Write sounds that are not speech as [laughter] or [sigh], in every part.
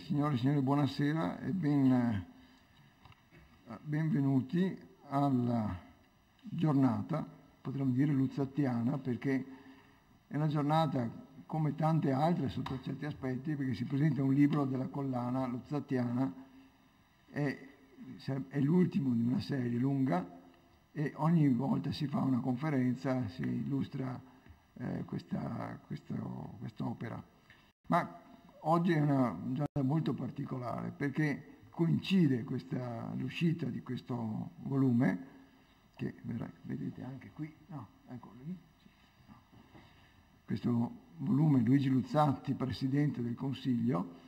signore e signori, buonasera e ben, benvenuti alla giornata, potremmo dire luzzattiana, perché è una giornata come tante altre sotto certi aspetti, perché si presenta un libro della collana luzzattiana, è, è l'ultimo di una serie lunga e ogni volta si fa una conferenza, si illustra eh, questa, questo, quest'opera. Ma oggi è una giornata molto particolare perché coincide questa, l'uscita di questo volume, che vedete anche qui, no, eccolo lì, no. questo volume Luigi Luzzatti, Presidente del Consiglio,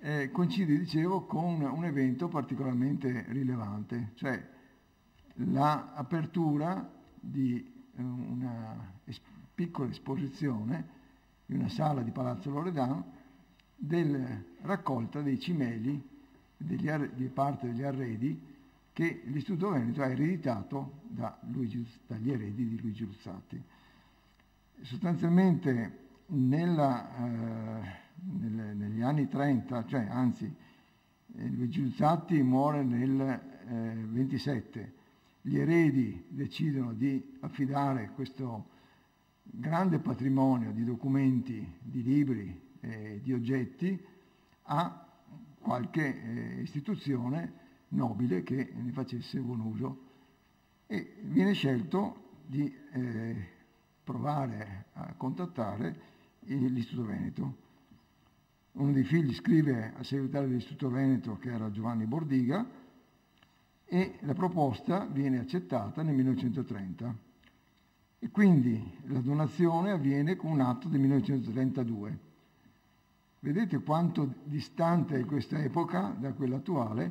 eh, coincide, dicevo, con un evento particolarmente rilevante, cioè l'apertura di una es- piccola esposizione in una sala di Palazzo Loredan della raccolta dei cimeli degli di parte degli arredi che l'Istituto Veneto ha ereditato Luigi, dagli eredi di Luigi Luzzatti. Sostanzialmente nella, eh, nel, negli anni 30, cioè anzi eh, Luigi Luzzatti muore nel eh, 27, gli eredi decidono di affidare questo grande patrimonio di documenti, di libri, eh, di oggetti a qualche eh, istituzione nobile che ne facesse buon uso e viene scelto di eh, provare a contattare l'Istituto Veneto. Uno dei figli scrive al segretario dell'Istituto Veneto, che era Giovanni Bordiga, e la proposta viene accettata nel 1930. E quindi la donazione avviene con un atto del 1932. Vedete quanto distante è questa epoca da quella attuale,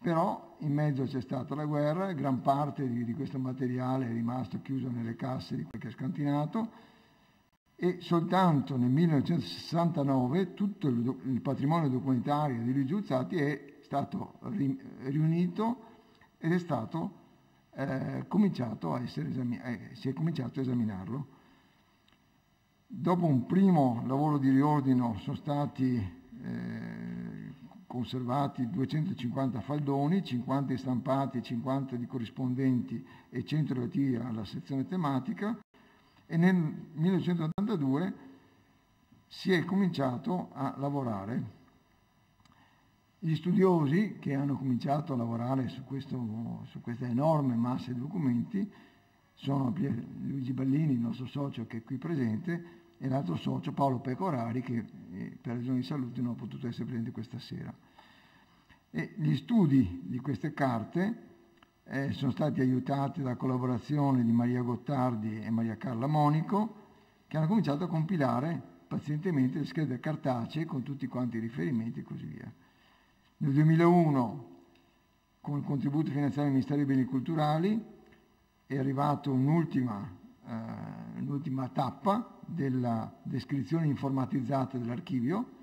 però in mezzo c'è stata la guerra, gran parte di, di questo materiale è rimasto chiuso nelle casse di qualche scantinato e soltanto nel 1969 tutto il, il patrimonio documentario di Luigi Uzzati è stato ri, riunito ed è stato eh, cominciato a essere esami- eh, si è cominciato a esaminarlo. Dopo un primo lavoro di riordino sono stati eh, conservati 250 faldoni, 50 stampati, 50 di corrispondenti e 100 relativi alla sezione tematica e nel 1982 si è cominciato a lavorare. Gli studiosi che hanno cominciato a lavorare su, questo, su questa enorme massa di documenti sono Luigi Ballini, il nostro socio che è qui presente, e l'altro socio Paolo Pecorari che eh, per ragioni di salute non ha potuto essere presente questa sera. E gli studi di queste carte eh, sono stati aiutati dalla collaborazione di Maria Gottardi e Maria Carla Monico che hanno cominciato a compilare pazientemente le schede cartacee con tutti quanti i riferimenti e così via. Nel 2001 con il contributo finanziario del Ministero dei Beni Culturali è arrivata un'ultima, eh, un'ultima tappa della descrizione informatizzata dell'archivio,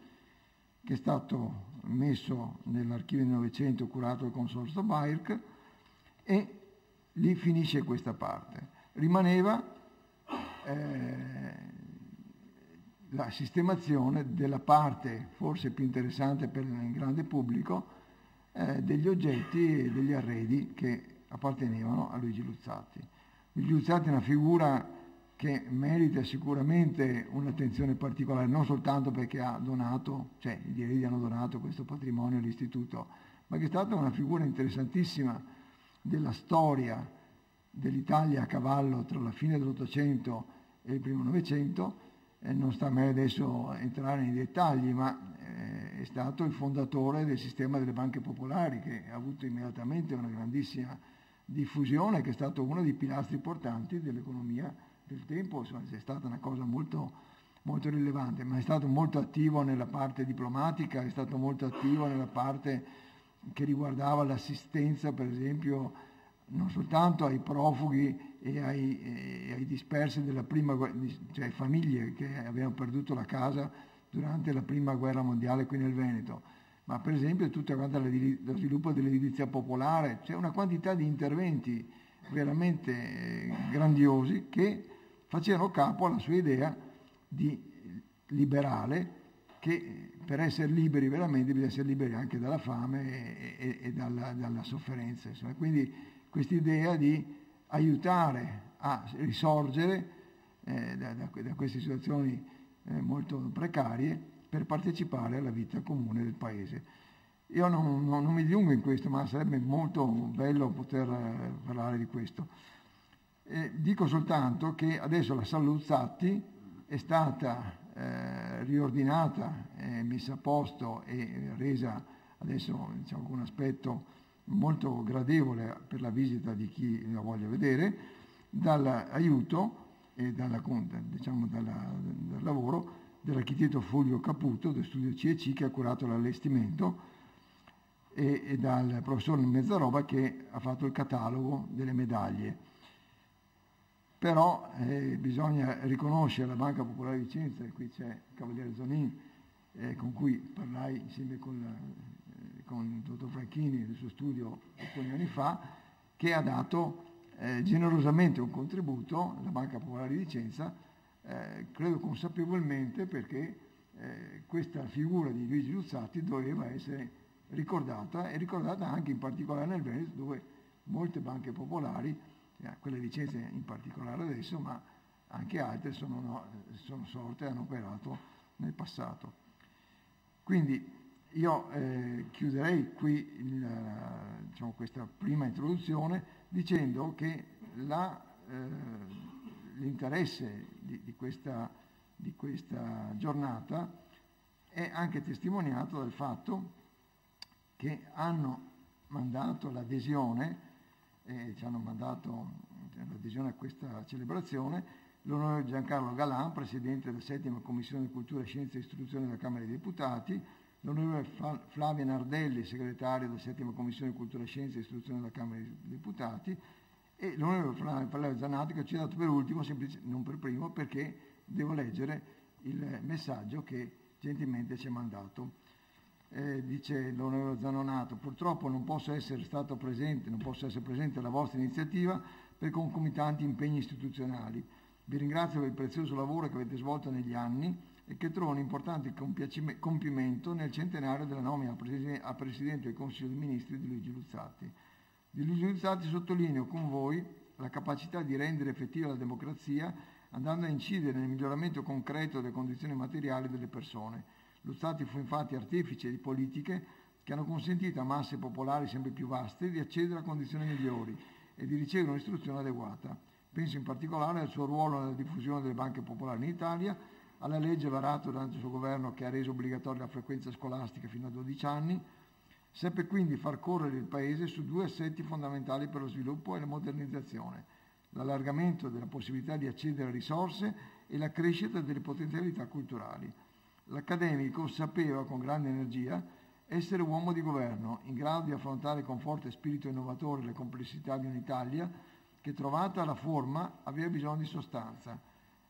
che è stato messo nell'archivio del Novecento curato dal Consorzio Bairk, e lì finisce questa parte. Rimaneva eh, la sistemazione della parte forse più interessante per il grande pubblico eh, degli oggetti e degli arredi che appartenevano a Luigi Luzzatti. Luigi Luzzatti è una figura che merita sicuramente un'attenzione particolare, non soltanto perché ha donato, cioè gli eredi hanno donato questo patrimonio all'istituto, ma che è stata una figura interessantissima della storia dell'Italia a cavallo tra la fine dell'Ottocento e il primo Novecento. Eh, non sta a me adesso entrare nei dettagli, ma eh, è stato il fondatore del sistema delle banche popolari che ha avuto immediatamente una grandissima diffusione, che è stato uno dei pilastri importanti dell'economia del tempo è stata una cosa molto, molto rilevante, ma è stato molto attivo nella parte diplomatica, è stato molto attivo nella parte che riguardava l'assistenza, per esempio, non soltanto ai profughi e ai, e ai dispersi della prima cioè famiglie che avevano perduto la casa durante la prima guerra mondiale qui nel Veneto, ma per esempio tutto lo sviluppo dell'edilizia popolare, c'è una quantità di interventi veramente eh, grandiosi che facevano capo alla sua idea di liberale che per essere liberi veramente bisogna essere liberi anche dalla fame e, e, e dalla, dalla, sofferenza. Insomma. Quindi questa idea di aiutare a risorgere eh, da, da, da, queste situazioni eh, molto precarie per partecipare alla vita comune del Paese. Io non, non, non mi dilungo in questo, ma sarebbe molto bello poter eh, parlare di questo. Eh, dico soltanto che adesso la Salluzzatti è stata eh, riordinata, eh, messa a posto e resa adesso diciamo, con un aspetto molto gradevole per la visita di chi la voglia vedere, dall'aiuto e dalla, diciamo, dalla, dal lavoro dell'architetto Fulvio Caputo del studio CEC che ha curato l'allestimento e, e dal professor Mezzaroba che ha fatto il catalogo delle medaglie. Però eh, bisogna riconoscere la Banca Popolare di Vicenza, e qui c'è il Cavaliere Zonin, eh, con cui parlai insieme con, eh, con il dottor Franchini del suo studio alcuni anni fa, che ha dato eh, generosamente un contributo alla Banca Popolare di Vicenza, eh, credo consapevolmente perché eh, questa figura di Luigi Luzzati doveva essere ricordata e ricordata anche in particolare nel Veneto dove molte banche popolari, eh, quelle di Vicenza in particolare adesso, ma anche altre sono, no, sono sorte e hanno operato nel passato. Quindi io eh, chiuderei qui il, diciamo, questa prima introduzione dicendo che la, eh, l'interesse di, di, questa, di questa giornata è anche testimoniato dal fatto che hanno mandato l'adesione, eh, ci hanno mandato l'adesione a questa celebrazione, l'onorevole Giancarlo Galan, Presidente della settima Commissione di Cultura, Scienza e Istruzione della Camera dei Deputati, l'onorevole Flavio Nardelli, Segretario della settima Commissione di Cultura, Scienza e Istruzione della Camera dei Deputati, e l'onorevole Flavio Zanatti che ho citato per ultimo, non per primo, perché devo leggere il messaggio che gentilmente ci ha mandato eh, dice l'onorevole Zanonato, purtroppo non posso essere stato presente, non posso essere presente alla vostra iniziativa per concomitanti impegni istituzionali. Vi ringrazio per il prezioso lavoro che avete svolto negli anni e che trovo un importante compimento nel centenario della nomina a Presidente del Consiglio dei Ministri di Luigi Luzzatti. Luigi Luzzatti sottolineo con voi la capacità di rendere effettiva la democrazia andando a incidere nel miglioramento concreto delle condizioni materiali delle persone Luzzati fu infatti artefice di politiche che hanno consentito a masse popolari sempre più vaste di accedere a condizioni migliori e di ricevere un'istruzione adeguata. Penso in particolare al suo ruolo nella diffusione delle banche popolari in Italia, alla legge varata durante il suo governo che ha reso obbligatoria la frequenza scolastica fino a 12 anni, seppe quindi far correre il Paese su due assetti fondamentali per lo sviluppo e la modernizzazione, l'allargamento della possibilità di accedere a risorse e la crescita delle potenzialità culturali. L'accademico sapeva con grande energia essere uomo di governo, in grado di affrontare con forte spirito innovatore le complessità di un'Italia che trovata la forma aveva bisogno di sostanza.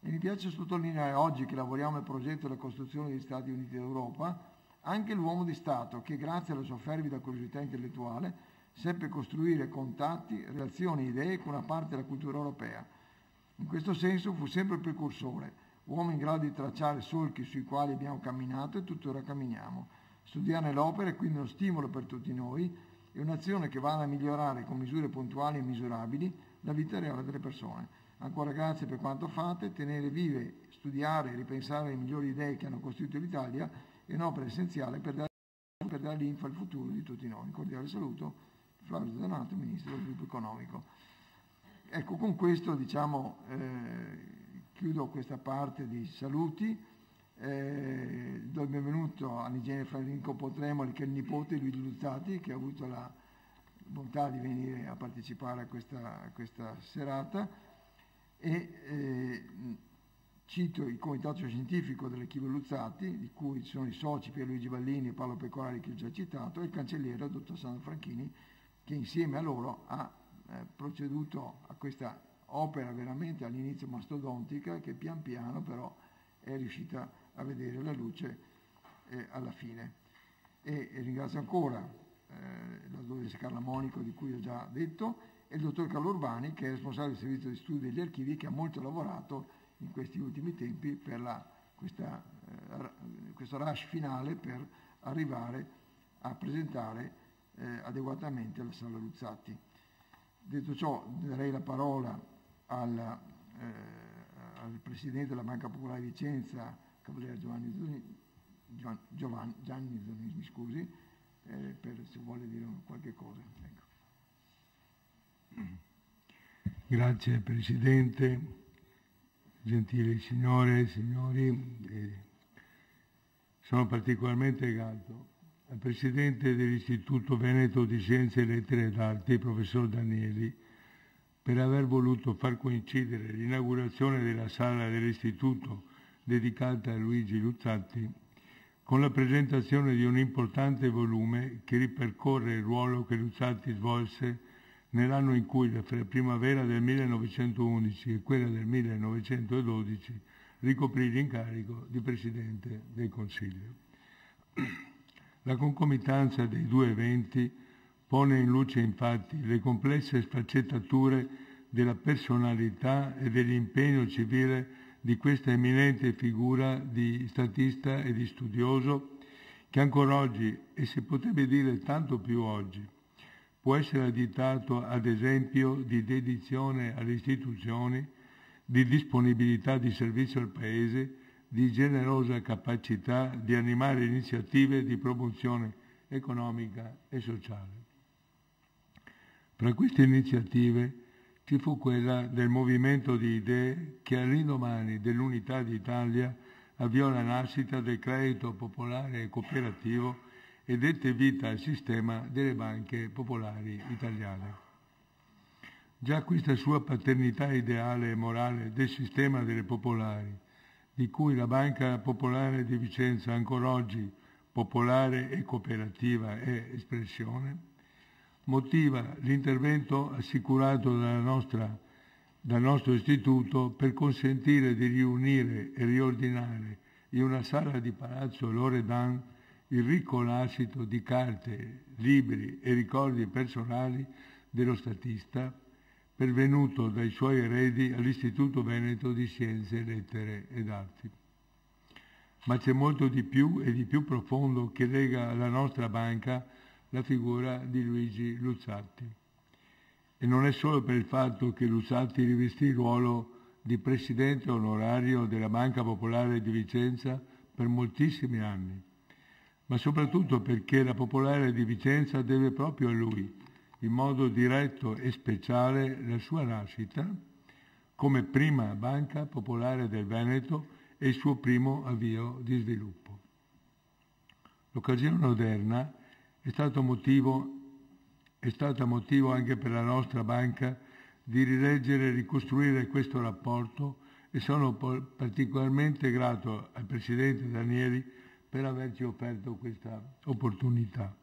E mi piace sottolineare oggi che lavoriamo al progetto della costruzione degli Stati Uniti d'Europa, anche l'uomo di Stato che grazie alla sua fervida curiosità intellettuale seppe costruire contatti, relazioni idee con una parte della cultura europea. In questo senso fu sempre precursore uomo in grado di tracciare solchi sui quali abbiamo camminato e tuttora camminiamo. Studiare l'opera è quindi uno stimolo per tutti noi e un'azione che va a migliorare con misure puntuali e misurabili la vita reale delle persone. Ancora grazie per quanto fate, tenere vive, studiare e ripensare le migliori idee che hanno costituito l'Italia è un'opera essenziale per dare, per dare linfa al futuro di tutti noi. Un cordiale saluto, Flavio Donato, Ministro dello Sviluppo Economico. Ecco, con questo diciamo... Eh, chiudo questa parte di saluti. Eh, do il benvenuto all'ingegnere Federico Potremoli, che è il nipote di Luigi Luzzati, che ha avuto la bontà di venire a partecipare a questa, a questa serata. E eh, cito il comitato scientifico dell'Equivo Luzzati, di cui sono i soci Pierluigi Ballini e Paolo Pecorari, che ho già citato, e il cancelliere, dottor Sandro Franchini, che insieme a loro ha eh, proceduto a questa opera veramente all'inizio mastodontica che pian piano però è riuscita a vedere la luce eh, alla fine. E, e, ringrazio ancora eh, la dottoressa Carla Monico di cui ho già detto e il dottor Carlo Urbani che è responsabile del servizio di studi degli archivi che ha molto lavorato in questi ultimi tempi per la, questa, eh, questo rush finale per arrivare a presentare eh, adeguatamente alla sala Luzzatti. Detto ciò, darei la parola alla, eh, al Presidente della Banca Popolare Vicenza, Cavaliere Giovanni Zoni, Giovanni, Gianni Zoni, mi scusi, eh, per se vuole dire qualche cosa. Ecco. Grazie Presidente, gentili signore e signori, eh, sono particolarmente grato al Presidente dell'Istituto Veneto di Scienze, Lettere ed Arti, professor Danieli, per aver voluto far coincidere l'inaugurazione della sala dell'Istituto dedicata a Luigi Luzzatti con la presentazione di un importante volume che ripercorre il ruolo che Luzzatti svolse nell'anno in cui la primavera del 1911 e quella del 1912 ricoprì l'incarico di Presidente del Consiglio. La concomitanza dei due eventi pone in luce infatti le complesse sfaccettature della personalità e dell'impegno civile di questa eminente figura di statista e di studioso che ancora oggi, e si potrebbe dire tanto più oggi, può essere additato ad esempio di dedizione alle istituzioni, di disponibilità di servizio al Paese, di generosa capacità di animare iniziative di promozione economica e sociale. Tra queste iniziative ci fu quella del movimento di idee che all'indomani dell'unità d'Italia avviò la nascita del credito popolare e cooperativo e dette vita al sistema delle banche popolari italiane. Già questa sua paternità ideale e morale del sistema delle popolari, di cui la Banca Popolare di Vicenza ancora oggi popolare e cooperativa è espressione, motiva l'intervento assicurato nostra, dal nostro istituto per consentire di riunire e riordinare in una sala di Palazzo Loredan il ricco lascito di carte, libri e ricordi personali dello statista pervenuto dai suoi eredi all'Istituto Veneto di Scienze, Lettere ed Arti. Ma c'è molto di più e di più profondo che lega alla nostra banca la figura di Luigi Luzzatti. E non è solo per il fatto che Luzzatti rivestì il ruolo di presidente onorario della Banca Popolare di Vicenza per moltissimi anni, ma soprattutto perché la Popolare di Vicenza deve proprio a lui, in modo diretto e speciale, la sua nascita come prima banca popolare del Veneto e il suo primo avvio di sviluppo. L'occasione odierna è, motivo, è stata motivo anche per la nostra banca di rileggere e ricostruire questo rapporto e sono particolarmente grato al Presidente Danieli per averci offerto questa opportunità.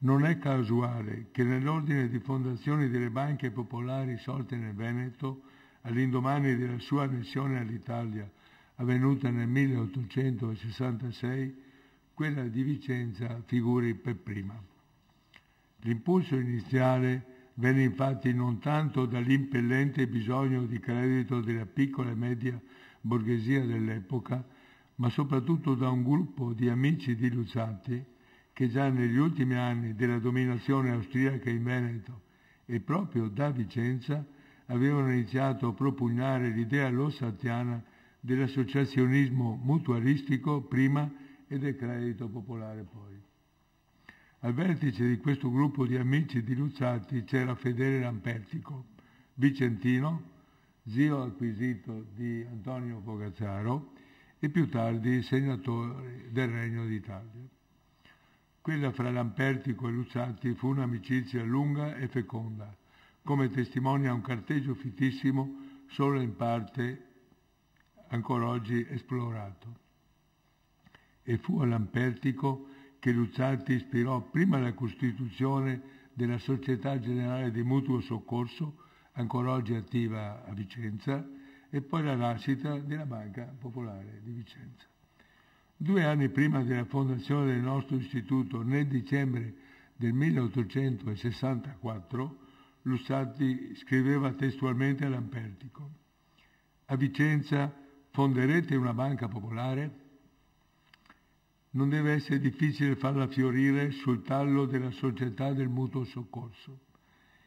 Non è casuale che nell'ordine di fondazioni delle banche popolari sorte nel Veneto, all'indomani della sua annessione all'Italia, avvenuta nel 1866, quella di Vicenza figuri per prima. L'impulso iniziale venne infatti non tanto dall'impellente bisogno di credito della piccola e media borghesia dell'epoca, ma soprattutto da un gruppo di amici di Luzzatti che già negli ultimi anni della dominazione austriaca in Veneto e proprio da Vicenza avevano iniziato a propugnare l'idea lossatiana dell'associazionismo mutualistico prima e del credito popolare poi. Al vertice di questo gruppo di amici di Luzzatti c'era Fedele Lampertico, vicentino, zio acquisito di Antonio Fogazzaro e più tardi senatore del Regno d'Italia. Quella fra Lampertico e Luzzatti fu un'amicizia lunga e feconda, come testimonia un carteggio fittissimo solo in parte ancora oggi esplorato e fu a Lampertico che Luzzatti ispirò prima la costituzione della Società Generale di Mutuo Soccorso, ancora oggi attiva a Vicenza, e poi la nascita della Banca Popolare di Vicenza. Due anni prima della fondazione del nostro istituto, nel dicembre del 1864, Luzzatti scriveva testualmente a Lampertico, a Vicenza fonderete una banca popolare? non deve essere difficile farla fiorire sul tallo della società del mutuo soccorso.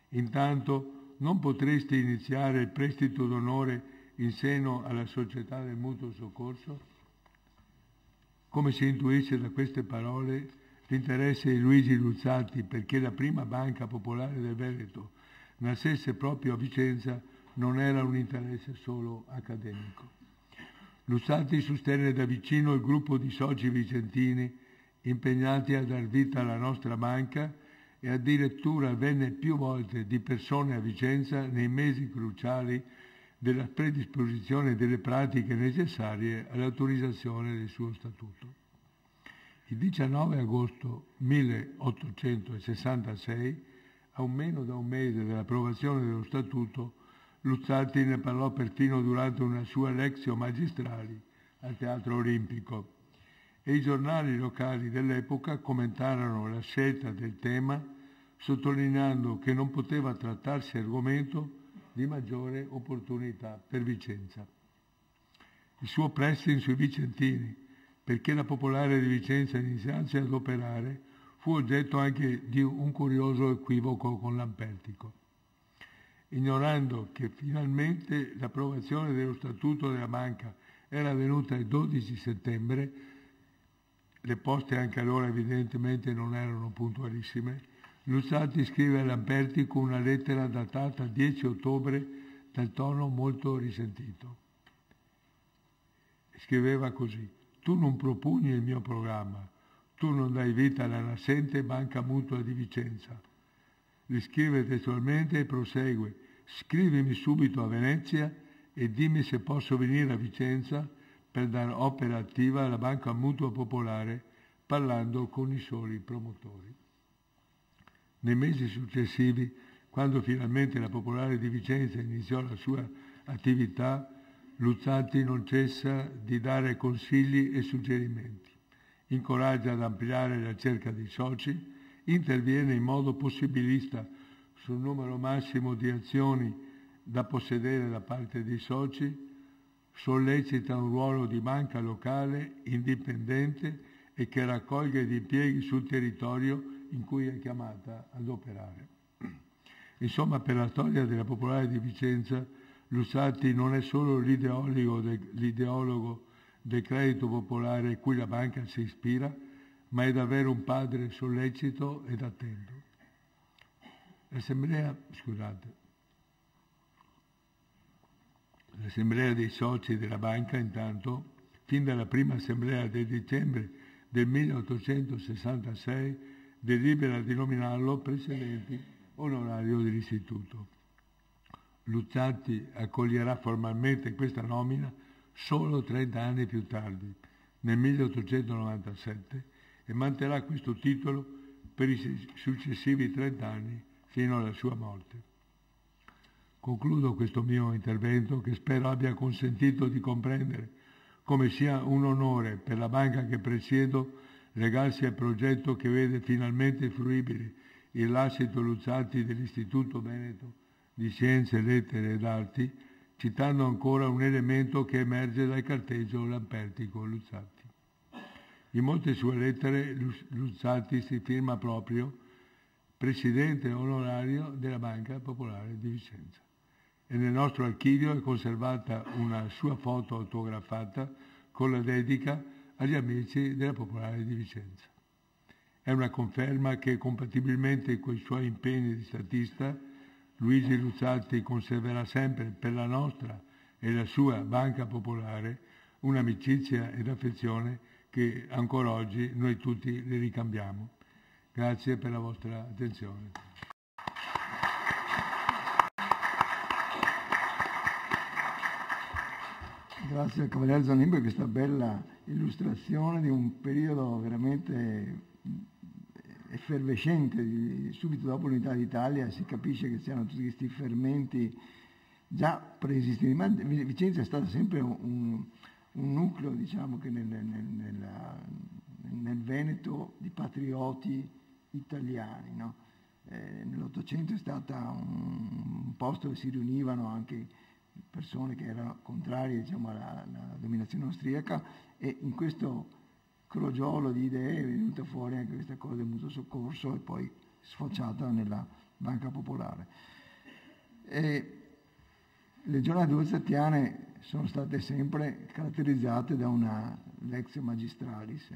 Intanto non potresti iniziare il prestito d'onore in seno alla società del mutuo soccorso? Come si intuisce da queste parole, l'interesse di Luigi Luzzati perché la prima banca popolare del Veneto nascesse proprio a Vicenza non era un interesse solo accademico. Luzzati sostenne da vicino il gruppo di soci vicentini impegnati a dar vita alla nostra banca e addirittura venne più volte di persone a Vicenza nei mesi cruciali della predisposizione delle pratiche necessarie all'autorizzazione del suo statuto. Il 19 agosto 1866, a un meno da un mese dall'approvazione dello statuto, Luzzati ne parlò perfino durante una sua lezio magistrali al Teatro Olimpico e i giornali locali dell'epoca commentarono la scelta del tema sottolineando che non poteva trattarsi argomento di maggiore opportunità per Vicenza. Il suo pressing sui vicentini, perché la popolare di Vicenza iniziasse ad operare, fu oggetto anche di un curioso equivoco con Lampertico. Ignorando che finalmente l'approvazione dello statuto della banca era avvenuta il 12 settembre, le poste anche allora evidentemente non erano puntualissime, Luzzati scrive a Lampertico una lettera datata 10 ottobre dal tono molto risentito. Scriveva così, tu non propugni il mio programma, tu non dai vita alla nascente banca mutua di Vicenza. Gli scrive testualmente e prosegue, scrivimi subito a Venezia e dimmi se posso venire a Vicenza per dare opera attiva alla banca mutua popolare parlando con i soli promotori. Nei mesi successivi, quando finalmente la Popolare di Vicenza iniziò la sua attività, Luzzati non cessa di dare consigli e suggerimenti, incoraggia ad ampliare la cerca di soci, interviene in modo possibilista sul numero massimo di azioni da possedere da parte dei soci, sollecita un ruolo di banca locale indipendente e che raccolga ed impieghi sul territorio in cui è chiamata ad operare. Insomma, per la storia della Popolare di Vicenza, Lussati non è solo l'ideologo, de, l'ideologo del credito popolare cui la banca si ispira, ma è davvero un padre sollecito ed attento. L'assemblea, scusate, l'assemblea dei soci della banca intanto, fin dalla prima assemblea del dicembre del 1866, delibera di nominarlo presidente onorario dell'istituto. Luzzati accoglierà formalmente questa nomina solo 30 anni più tardi, nel 1897, e manterrà questo titolo per i successivi 30 anni fino alla sua morte. Concludo questo mio intervento che spero abbia consentito di comprendere come sia un onore per la banca che presiedo legarsi al progetto che vede finalmente fruibile il lascito Luzzati dell'Istituto Veneto di Scienze, Lettere ed Arti, citando ancora un elemento che emerge dal carteggio lampertico Luzzati. In molte sue lettere Luzzati si firma proprio presidente onorario della Banca Popolare di Vicenza e nel nostro archivio è conservata una sua foto autografata con la dedica agli amici della Popolare di Vicenza. È una conferma che compatibilmente con i suoi impegni di statista, Luigi Luzzati conserverà sempre per la nostra e la sua Banca Popolare un'amicizia ed affezione che ancora oggi noi tutti le ricambiamo. Grazie per la vostra attenzione. Grazie al Cavaliere Zanimbo per questa bella illustrazione di un periodo veramente effervescente. Subito dopo l'unità d'Italia si capisce che c'erano tutti questi fermenti già preesistenti, ma Vicenza è stata sempre un, un nucleo, diciamo, che nel, nel, nella, nel, Veneto di patrioti italiani. No? Eh, Nell'Ottocento è stato un, un posto dove si riunivano anche persone che erano contrarie diciamo, alla, alla, dominazione austriaca e in questo crogiolo di idee è venuta fuori anche questa cosa del mutuo soccorso e poi sfociata nella Banca Popolare. E le giornate duzzettiane sono state sempre caratterizzate da una lex magistralis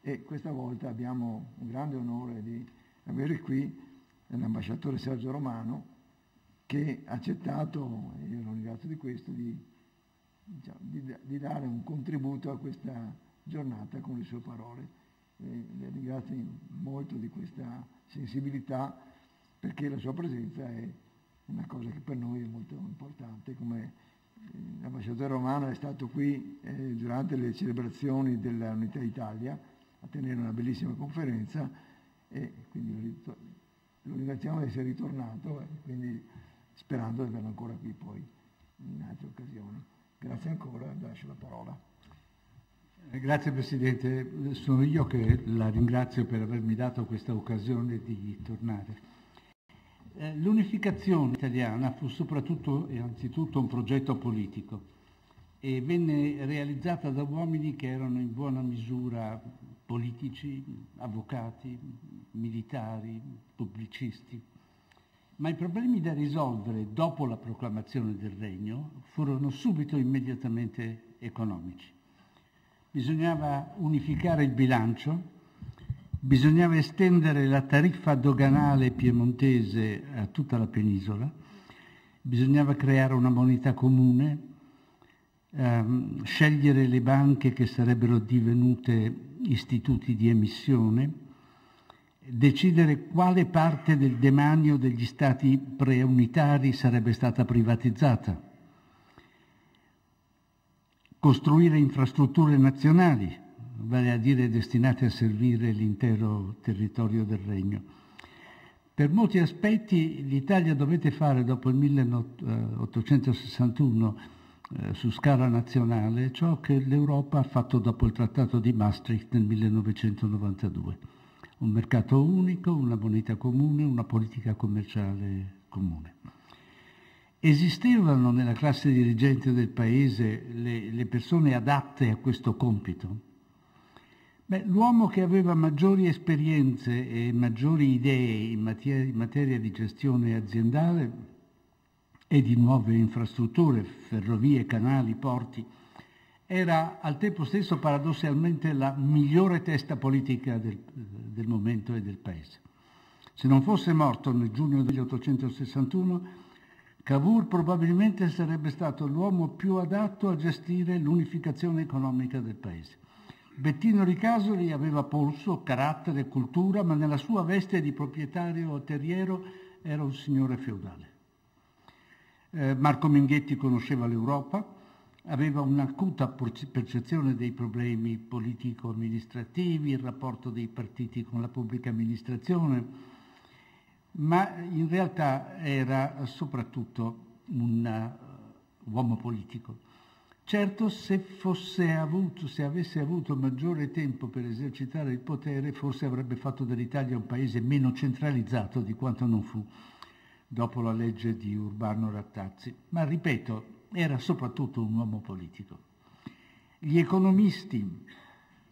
e questa volta abbiamo un grande onore di avere qui l'ambasciatore Sergio Romano che ha accettato, e io lo ringrazio di questo, di, diciamo, di, di dare un contributo a questa giornata con le sue parole. E le ringrazio molto di questa sensibilità perché la sua presenza è una cosa che per noi è molto importante, come eh, l'ambasciatore romano è stato qui eh, durante le celebrazioni dell'Unità d'Italia a tenere una bellissima conferenza e quindi lo, ringraziamo di essere ritornato e quindi sperando di averlo ancora qui poi in altre occasioni. Grazie ancora, lascio la parola. Eh, grazie Presidente, sono io che la ringrazio per avermi dato questa occasione di tornare. Eh, l'unificazione italiana fu soprattutto e anzitutto un progetto politico e venne realizzata da uomini che erano in buona misura politici, avvocati, militari, pubblicisti. Ma i problemi da risolvere dopo la proclamazione del regno furono subito immediatamente economici. Bisognava unificare il bilancio, bisognava estendere la tariffa doganale piemontese a tutta la penisola, bisognava creare una moneta comune, ehm, scegliere le banche che sarebbero divenute istituti di emissione, decidere quale parte del demanio degli stati preunitari sarebbe stata privatizzata, costruire infrastrutture nazionali, vale a dire destinate a servire l'intero territorio del regno. Per molti aspetti l'Italia dovette fare dopo il 1861 eh, su scala nazionale ciò che l'Europa ha fatto dopo il Trattato di Maastricht nel 1992. Un mercato unico, una moneta comune, una politica commerciale comune. Esistevano nella classe dirigente del Paese le, le persone adatte a questo compito? Beh, l'uomo che aveva maggiori esperienze e maggiori idee in materia, in materia di gestione aziendale e di nuove infrastrutture, ferrovie, canali, porti, era al tempo stesso paradossalmente la migliore testa politica del, del momento e del paese. Se non fosse morto nel giugno 1861, Cavour probabilmente sarebbe stato l'uomo più adatto a gestire l'unificazione economica del paese. Bettino Ricasoli aveva polso, carattere, cultura, ma nella sua veste di proprietario terriero era un signore feudale. Eh, Marco Minghetti conosceva l'Europa, aveva un'acuta percezione dei problemi politico-amministrativi, il rapporto dei partiti con la pubblica amministrazione, ma in realtà era soprattutto un uh, uomo politico Certo, se, avuto, se avesse avuto maggiore tempo per esercitare il potere, forse avrebbe fatto dell'Italia un paese meno centralizzato di quanto non fu dopo la legge di Urbano Rattazzi. Ma ripeto, era soprattutto un uomo politico. Gli economisti,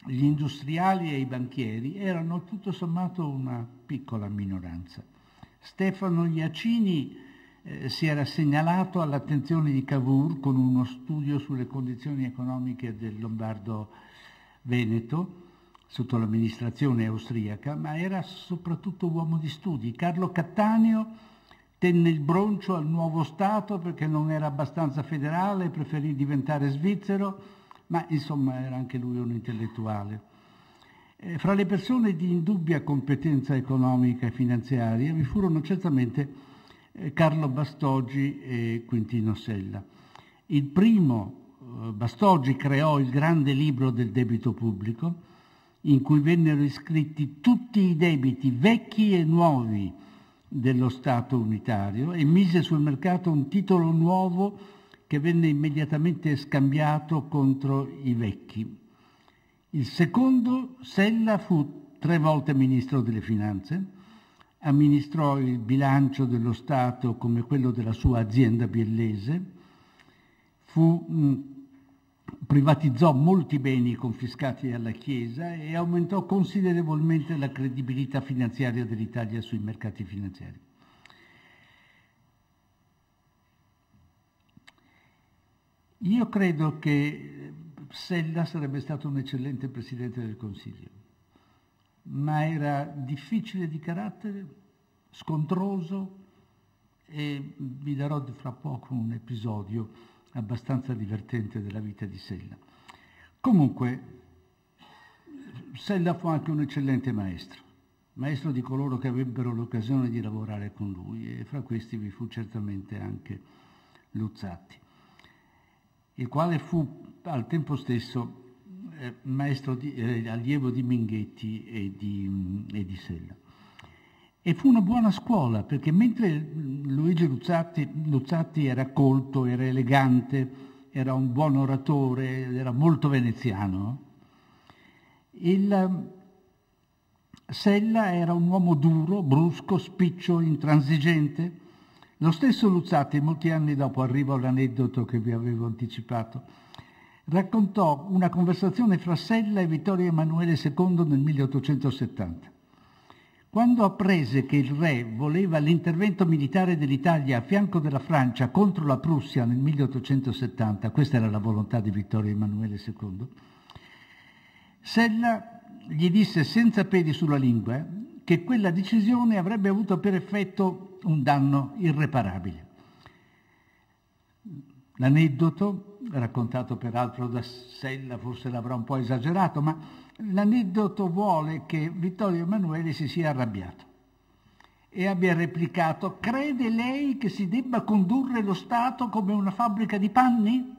gli industriali e i banchieri erano tutto sommato una piccola minoranza. Stefano Iacini eh, si era segnalato all'attenzione di Cavour con uno studio sulle condizioni economiche del Lombardo Veneto sotto l'amministrazione austriaca, ma era soprattutto uomo di studi. Carlo Cattaneo tenne il broncio al nuovo Stato perché non era abbastanza federale, preferì diventare svizzero, ma insomma era anche lui un intellettuale. Eh, fra le persone di indubbia competenza economica e finanziaria vi furono certamente eh, Carlo Bastoggi e Quintino Sella. Il primo, eh, Bastoggi, creò il grande libro del debito pubblico, in cui vennero iscritti tutti i debiti vecchi e nuovi dello Stato unitario e mise sul mercato un titolo nuovo che venne immediatamente scambiato contro i vecchi. Il secondo, Sella, fu tre volte ministro delle finanze, amministrò il bilancio dello Stato come quello della sua azienda biellese, fu privatizzò molti beni confiscati alla Chiesa e aumentò considerevolmente la credibilità finanziaria dell'Italia sui mercati finanziari. Io credo che Sella sarebbe stato un eccellente Presidente del Consiglio, ma era difficile di carattere, scontroso e vi darò fra poco un episodio abbastanza divertente della vita di Sella. Comunque, Sella fu anche un eccellente maestro, maestro di coloro che avrebbero l'occasione di lavorare con lui e fra questi vi fu certamente anche Luzzatti il quale fu al tempo stesso eh, di, eh, allievo di Minghetti e di, e di, Sella. E fu una buona scuola, perché mentre Luigi Luzzatti, Luzzatti era colto, era elegante, era un buon oratore, era molto veneziano, il Sella era un uomo duro, brusco, spiccio, intransigente, lo stesso Luzzatti, molti anni dopo, arrivo all'aneddoto che vi avevo anticipato, raccontò una conversazione fra Sella e Vittorio Emanuele II nel 1870. Quando apprese che il re voleva l'intervento militare dell'Italia a fianco della Francia contro la Prussia nel 1870, questa era la volontà di Vittorio Emanuele II, Sella gli disse senza peli sulla lingua che quella decisione avrebbe avuto per effetto un danno irreparabile. L'aneddoto, raccontato peraltro da Sella, forse l'avrà un po' esagerato, ma l'aneddoto vuole che Vittorio Emanuele si sia arrabbiato e abbia replicato crede lei che si debba condurre lo Stato come una fabbrica di panni?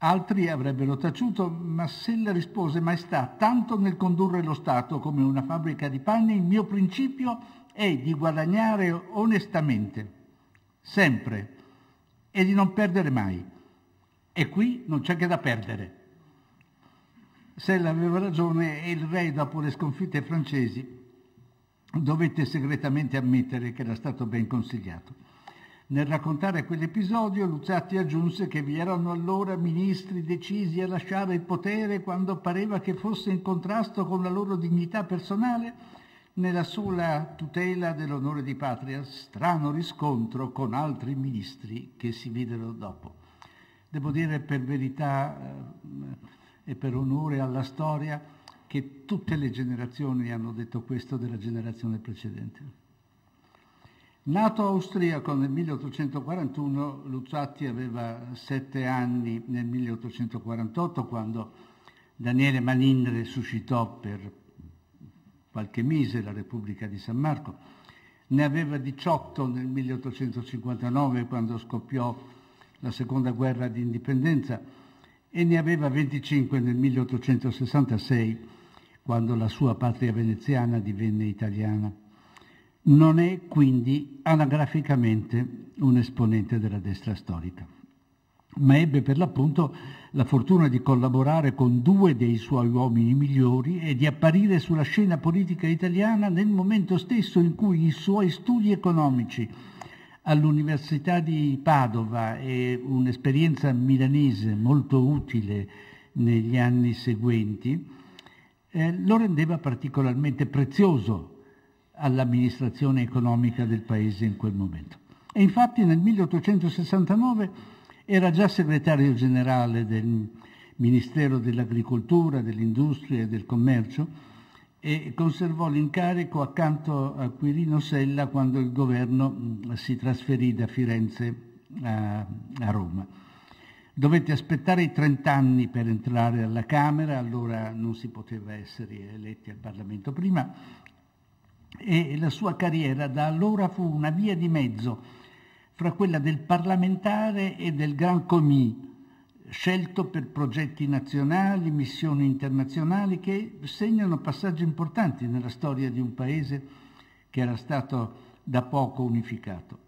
Altri avrebbero taciuto, ma Sella rispose, Maestà, tanto nel condurre lo Stato come una fabbrica di panni, il mio principio è di guadagnare onestamente, sempre, e di non perdere mai. E qui non c'è che da perdere. Sella aveva ragione e il re, dopo le sconfitte francesi, dovette segretamente ammettere che era stato ben consigliato. Nel raccontare quell'episodio, Luzzatti aggiunse che vi erano allora ministri decisi a lasciare il potere quando pareva che fosse in contrasto con la loro dignità personale, nella sola tutela dell'onore di patria, strano riscontro con altri ministri che si videro dopo. Devo dire per verità eh, e per onore alla storia che tutte le generazioni hanno detto questo della generazione precedente. Nato austriaco nel 1841, Luzzatti aveva sette anni nel 1848 quando Daniele Manin suscitò per qualche mese la Repubblica di San Marco. Ne aveva 18 nel 1859 quando scoppiò la seconda guerra di indipendenza e ne aveva 25 nel 1866 quando la sua patria veneziana divenne italiana. Non è quindi anagraficamente un esponente della destra storica, ma ebbe per l'appunto la fortuna di collaborare con due dei suoi uomini migliori e di apparire sulla scena politica italiana nel momento stesso in cui i suoi studi economici all'Università di Padova e un'esperienza milanese molto utile negli anni seguenti eh, lo rendeva particolarmente prezioso all'amministrazione economica del paese in quel momento. E infatti nel 1869 era già segretario generale del Ministero dell'Agricoltura, dell'Industria e del Commercio e conservò l'incarico accanto a Quirino Sella quando il governo mm, si trasferì da Firenze a, a Roma. Dovette aspettare i 30 anni per entrare alla Camera, allora non si poteva essere eletti al Parlamento prima, e la sua carriera da allora fu una via di mezzo fra quella del parlamentare e del Grand Commis, scelto per progetti nazionali, missioni internazionali che segnano passaggi importanti nella storia di un paese che era stato da poco unificato.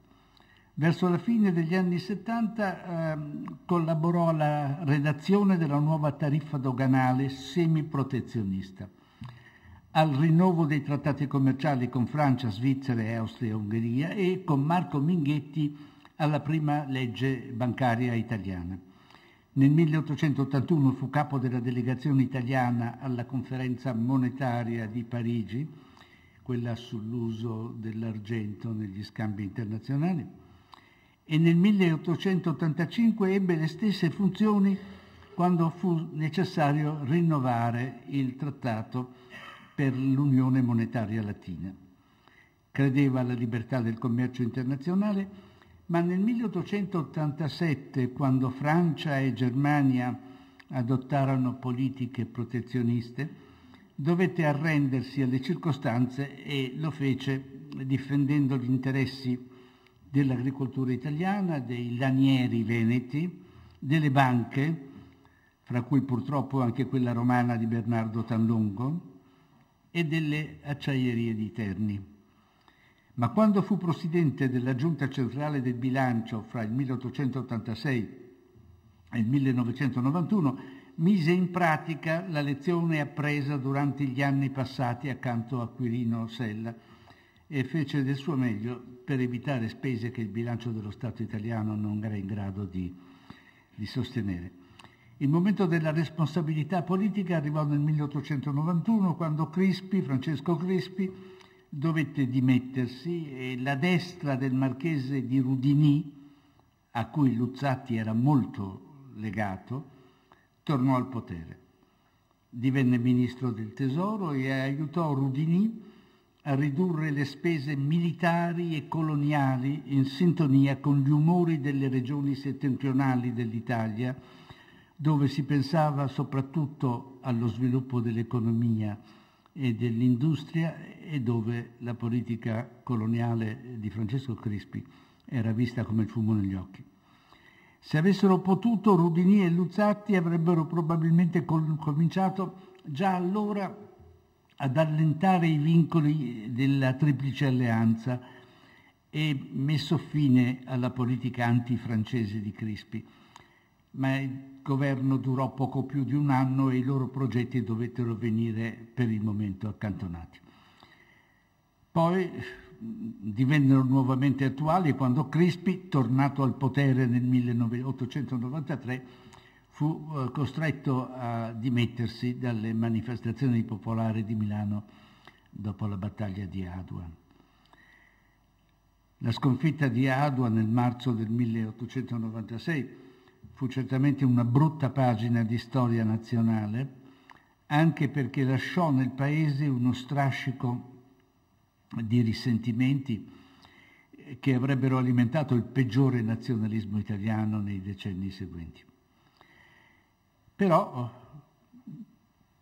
Verso la fine degli anni 70 eh, collaborò alla redazione della nuova tariffa doganale semiprotezionista al rinnovo dei trattati commerciali con Francia, Svizzera e Austria-Ungheria e con Marco Minghetti alla prima legge bancaria italiana. Nel 1881 fu capo della delegazione italiana alla conferenza monetaria di Parigi, quella sull'uso dell'argento negli scambi internazionali, e nel 1885 ebbe le stesse funzioni quando fu necessario rinnovare il trattato per l'Unione Monetaria Latina. Credeva alla libertà del commercio internazionale, ma nel 1887, quando Francia e Germania adottarono politiche protezioniste, dovette arrendersi alle circostanze e lo fece difendendo gli interessi dell'agricoltura italiana, dei lanieri veneti, delle banche, fra cui purtroppo anche quella romana di Bernardo Tanlongo, e delle acciaierie di Terni. Ma quando fu presidente della Giunta Centrale del Bilancio fra il 1886 e il 1991, mise in pratica la lezione appresa durante gli anni passati accanto a Quirino Sella e fece del suo meglio per evitare spese che il bilancio dello Stato italiano non era in grado di, di sostenere. Il momento della responsabilità politica arrivò nel 1891 quando Crispi, Francesco Crispi, dovette dimettersi e la destra del marchese di Rudinì, a cui Luzzatti era molto legato, tornò al potere. Divenne ministro del tesoro e aiutò Rudinì a ridurre le spese militari e coloniali in sintonia con gli umori delle regioni settentrionali dell'Italia, dove si pensava soprattutto allo sviluppo dell'economia e dell'industria e dove la politica coloniale di Francesco Crispi era vista come il fumo negli occhi. Se avessero potuto, Rudini e Luzzatti avrebbero probabilmente cominciato già allora ad allentare i vincoli della triplice alleanza e messo fine alla politica antifrancese di Crispi ma governo durò poco più di un anno e i loro progetti dovettero venire per il momento accantonati. Poi divennero nuovamente attuali quando Crispi, tornato al potere nel 1893, fu eh, costretto a dimettersi dalle manifestazioni popolari di Milano dopo la battaglia di Adua. La sconfitta di Adua nel marzo del 1896 fu certamente una brutta pagina di storia nazionale, anche perché lasciò nel paese uno strascico di risentimenti che avrebbero alimentato il peggiore nazionalismo italiano nei decenni seguenti. Però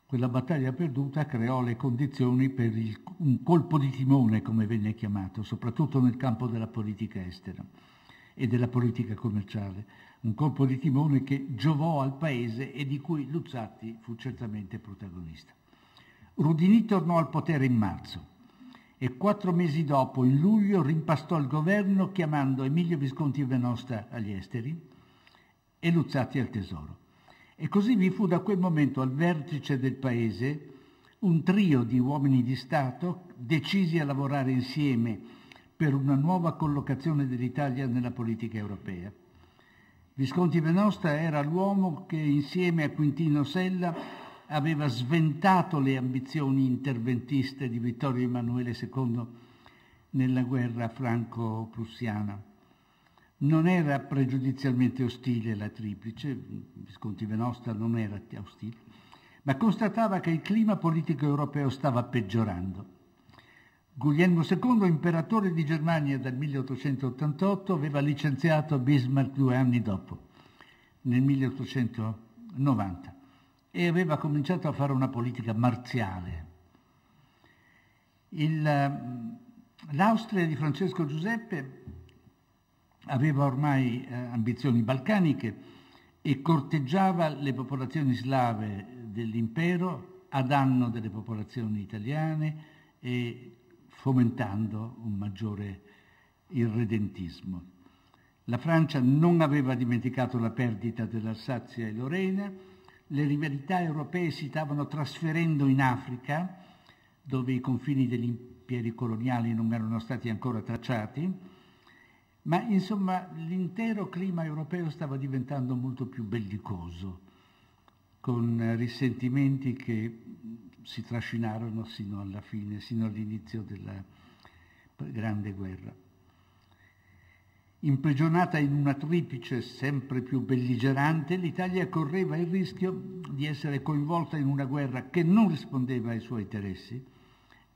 quella battaglia perduta creò le condizioni per il, un colpo di timone, come venne chiamato, soprattutto nel campo della politica estera e della politica commerciale, un colpo di timone che giovò al paese e di cui Luzzatti fu certamente protagonista. Rudini tornò al potere in marzo e quattro mesi dopo, in luglio, rimpastò il governo chiamando Emilio Visconti Venosta agli esteri e Luzzatti al tesoro. E così vi fu da quel momento al vertice del paese un trio di uomini di Stato decisi a lavorare insieme per una nuova collocazione dell'Italia nella politica europea. Visconti Venosta era l'uomo che insieme a Quintino Sella aveva sventato le ambizioni interventiste di Vittorio Emanuele II nella guerra franco-prussiana. Non era pregiudizialmente ostile la triplice, Visconti Venosta non era ostile, ma constatava che il clima politico europeo stava peggiorando Guglielmo II, imperatore di Germania dal 1888, aveva licenziato Bismarck due anni dopo, nel 1890, e aveva cominciato a fare una politica marziale. Il, L'Austria di Francesco Giuseppe aveva ormai eh, ambizioni balcaniche e corteggiava le popolazioni slave dell'impero a danno delle popolazioni italiane e fomentando un maggiore irredentismo. La Francia non aveva dimenticato la perdita dell'Alsazia e Lorena, le rivalità europee si stavano trasferendo in Africa, dove i confini degli imperi coloniali non erano stati ancora tracciati, Ma insomma l'intero clima europeo stava diventando molto più bellicoso, con risentimenti che si trascinarono sino alla fine, sino all'inizio della Grande Guerra. Imprigionata in una triplice sempre più belligerante, l'Italia correva il rischio di essere coinvolta in una guerra che non rispondeva ai suoi interessi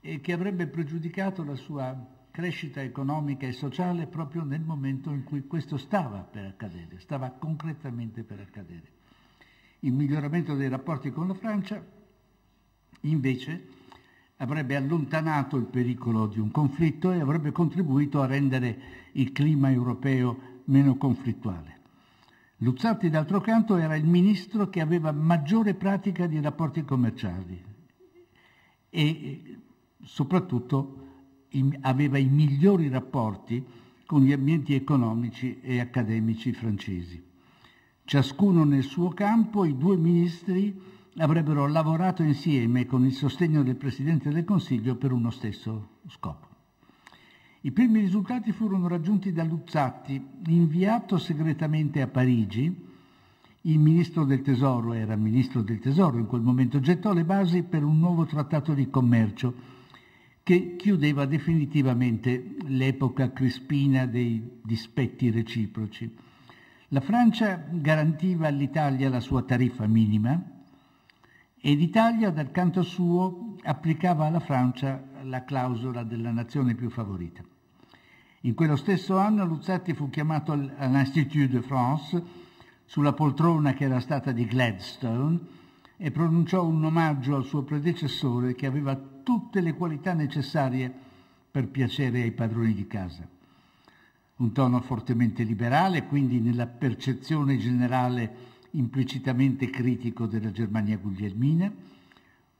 e che avrebbe pregiudicato la sua crescita economica e sociale proprio nel momento in cui questo stava per accadere, stava concretamente per accadere. Il miglioramento dei rapporti con la Francia, invece, avrebbe allontanato il pericolo di un conflitto e avrebbe contribuito a rendere il clima europeo meno conflittuale. Luzzatti, d'altro canto, era il ministro che aveva maggiore pratica di rapporti commerciali e soprattutto aveva i migliori rapporti con gli ambienti economici e accademici francesi. Ciascuno nel suo campo, i due ministri avrebbero lavorato insieme con il sostegno del Presidente del Consiglio per uno stesso scopo. I primi risultati furono raggiunti da Luzzatti, inviato segretamente a Parigi. Il ministro del Tesoro era ministro del Tesoro, in quel momento gettò le basi per un nuovo trattato di commercio che chiudeva definitivamente l'epoca crispina dei dispetti reciproci. La Francia garantiva all'Italia la sua tariffa minima, e l'Italia, dal canto suo, applicava alla Francia la clausola della nazione più favorita. In quello stesso anno Luzzatti fu chiamato all'Institut de France sulla poltrona che era stata di Gladstone e pronunciò un omaggio al suo predecessore che aveva tutte le qualità necessarie per piacere ai padroni di casa. Un tono fortemente liberale, quindi nella percezione generale implicitamente critico della Germania guglielmina,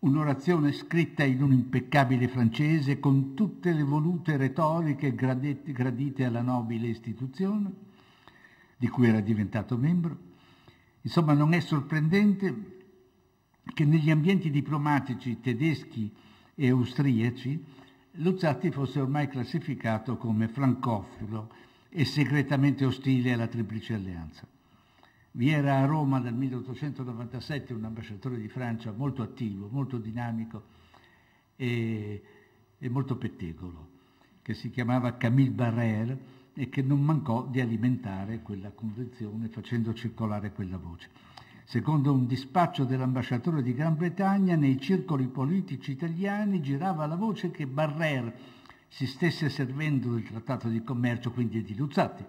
un'orazione scritta in un impeccabile francese con tutte le volute retoriche gradite alla nobile istituzione, di cui era diventato membro. Insomma, non è sorprendente che negli ambienti diplomatici tedeschi e austriaci Luzzatti fosse ormai classificato come francofilo e segretamente ostile alla Triplice Alleanza. Vi era a Roma dal 1897 un ambasciatore di Francia molto attivo, molto dinamico e, e molto pettegolo, che si chiamava Camille Barrère e che non mancò di alimentare quella convenzione facendo circolare quella voce. Secondo un dispaccio dell'ambasciatore di Gran Bretagna, nei circoli politici italiani girava la voce che Barrère si stesse servendo del trattato di commercio, quindi di Luzzatti,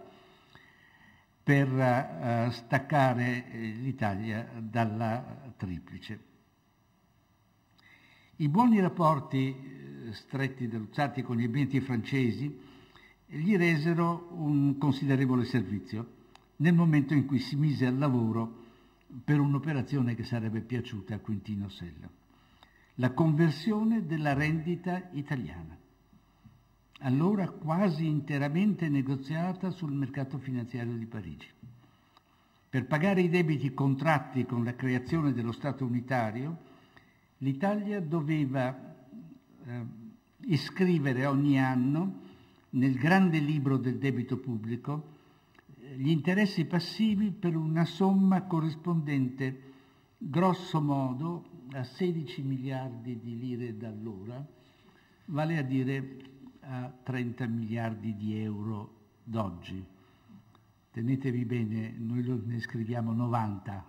per uh, staccare eh, l'Italia dalla triplice. I buoni rapporti eh, stretti da Luzzatti con gli ambienti francesi gli resero un considerevole servizio nel momento in cui si mise al lavoro per un'operazione che sarebbe piaciuta a Quintino Sella, la conversione della rendita italiana allora quasi interamente negoziata sul mercato finanziario di Parigi. Per pagare i debiti contratti con la creazione dello Stato unitario, l'Italia doveva eh, iscrivere ogni anno nel grande libro del debito pubblico eh, gli interessi passivi per una somma corrispondente grosso modo a 16 miliardi di lire d'allora, vale a dire a 30 miliardi di euro d'oggi. Tenetevi bene, noi ne scriviamo 90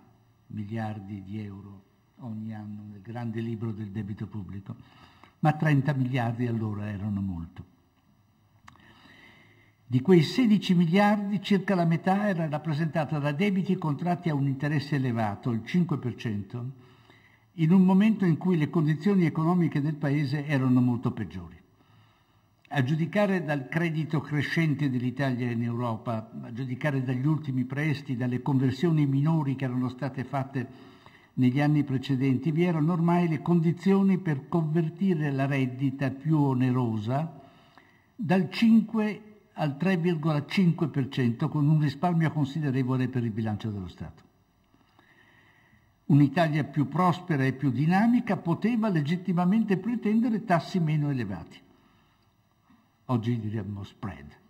miliardi di euro ogni anno nel grande libro del debito pubblico, ma 30 miliardi allora erano molto. Di quei 16 miliardi circa la metà era rappresentata da debiti contratti a un interesse elevato, il 5%, in un momento in cui le condizioni economiche del Paese erano molto peggiori. A giudicare dal credito crescente dell'Italia in Europa, a giudicare dagli ultimi prestiti, dalle conversioni minori che erano state fatte negli anni precedenti, vi erano ormai le condizioni per convertire la reddita più onerosa dal 5 al 3,5% con un risparmio considerevole per il bilancio dello Stato. Un'Italia più prospera e più dinamica poteva legittimamente pretendere tassi meno elevati oggi diremmo spread.